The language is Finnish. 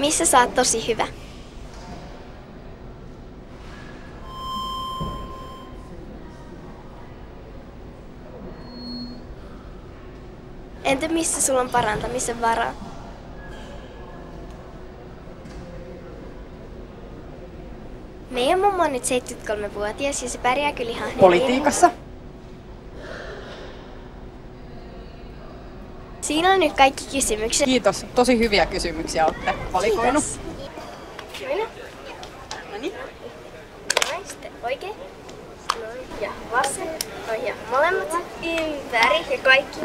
Missä sä oot tosi hyvä? Entä missä sulla on parantamisen varaa? Meidän mummo on nyt 73-vuotias ja se pärjää kyllä ihan hyvin. Siinä on nyt kaikki kysymykset. Kiitos. Tosi hyviä kysymyksiä olette valikoinut. No niin. Noin, sitten oikein. Noin, ja vasen. Noin, ja molemmat ympäri ja kaikki.